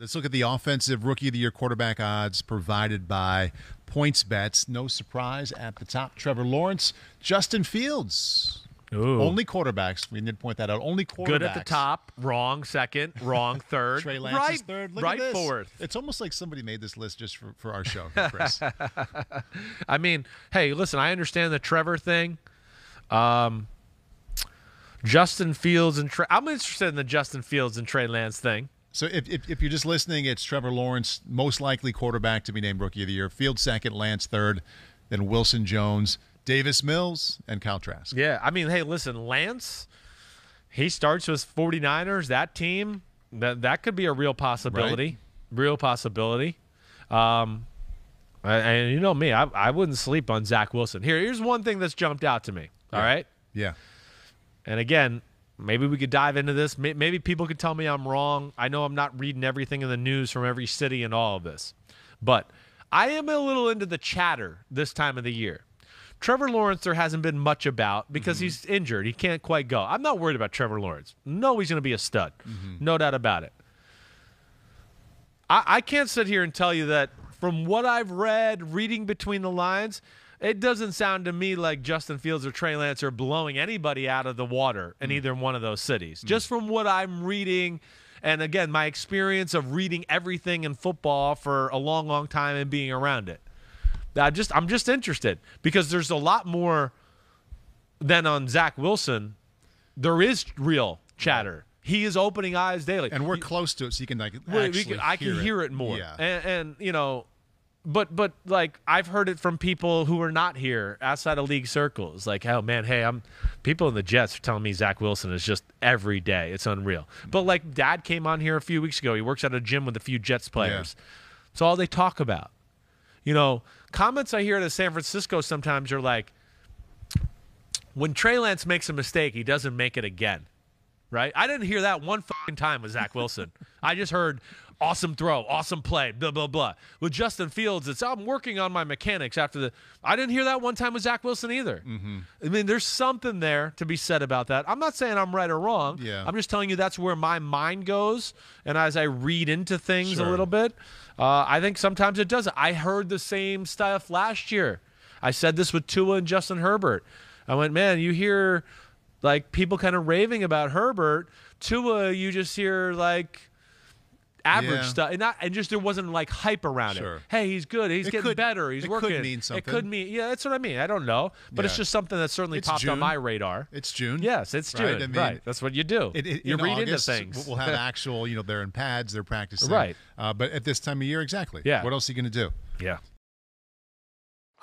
Let's look at the offensive rookie of the year quarterback odds provided by PointsBet. No surprise at the top, Trevor Lawrence, Justin Fields. Ooh. Only quarterbacks. We did point that out. Only quarterbacks. Good at the top, wrong second, wrong third, Trey Lance right is third. Look right fourth. It's almost like somebody made this list just for, for our show, Chris. I mean, hey, listen, I understand the Trevor thing. Um, Justin Fields and Trey. I'm interested in the Justin Fields and Trey Lance thing. So if, if, if you're just listening, it's Trevor Lawrence, most likely quarterback to be named rookie of the year. Field second, Lance third, then Wilson Jones, Davis Mills, and Kyle Trask. Yeah, I mean, hey, listen, Lance, he starts with 49ers. That team, that that could be a real possibility. Real possibility. Um, and, and you know me, I, I wouldn't sleep on Zach Wilson. Here, here's one thing that's jumped out to me. All Yeah. right. Yeah. And again, maybe we could dive into this. Maybe people could tell me I'm wrong. I know I'm not reading everything in the news from every city and all of this. But I am a little into the chatter this time of the year. Trevor Lawrence, there hasn't been much about because mm-hmm. he's injured. He can't quite go. I'm not worried about Trevor Lawrence. No, he's going to be a stud. Mm-hmm. No doubt about it. I, I can't sit here and tell you that from what I've read, reading between the lines, it doesn't sound to me like Justin Fields or Trey Lance are blowing anybody out of the water in mm. either one of those cities. Mm. Just from what I'm reading, and again, my experience of reading everything in football for a long, long time and being around it. I just I'm just interested because there's a lot more than on Zach Wilson. There is real chatter. He is opening eyes daily. And we're close to it, so you can like Well, we actually can- I can hear hear it more. Yeah. And, and you know, but but like I've heard it from people who are not here outside of league circles. Like, oh man, hey, I'm people in the Jets are telling me Zach Wilson is just every day. It's unreal. But like Dad came on here a few weeks ago. He works at a gym with a few Jets players. Yeah. It's all they talk about. You know, comments I hear of San Francisco sometimes are like, when Trey Lance makes a mistake, he doesn't make it again right? I didn't hear that one time with Zach Wilson. I just heard awesome throw, awesome play, blah blah blah. With Justin Fields, it's I'm working on my mechanics after the. I didn't hear that one time with Zach Wilson either. I mean, there's something there to be said about that. I'm not saying I'm right or wrong. Yeah. I'm just telling you that's where my mind goes, and as I read into things a little bit, uh, I think sometimes it does. I heard the same stuff last year. I said this with Tua and Justin Herbert. I went, man, you hear like people kind of raving about Herbert. Tua, you just hear like average Yeah. stuff, and not and just there wasn't like hype around Sure. it. Hey, he's good. He's It getting could- better. He's it working. It could mean something. It could mean yeah. That's what I mean. I don't know, but it's just something that certainly It's popped on my radar. It's June. Yes, it's June. Right? Right, I mean, That's what you do. It, it, you read August, into things. We'll have actual, you know, they're in pads, they're practicing. Right. Uh, but at this time of year, exactly. Yeah. What else are you going to do? yeah.